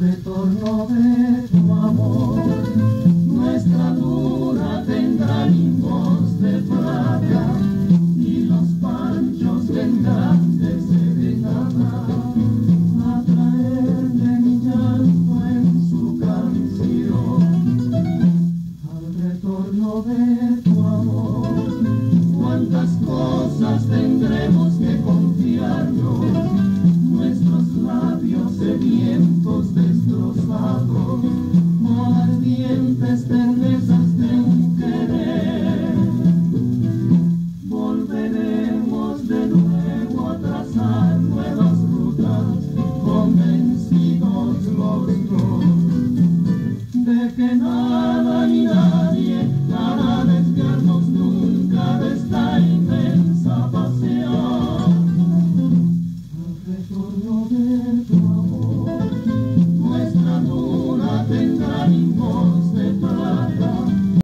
retorno de tu amor, nuestra luna tendrá limos de plata y los panchos vendrán de serenata a traerme mi llanto en su canción. Al retorno de de que nada ni nadie hará desviarnos nunca de esta inmensa pasión. Al de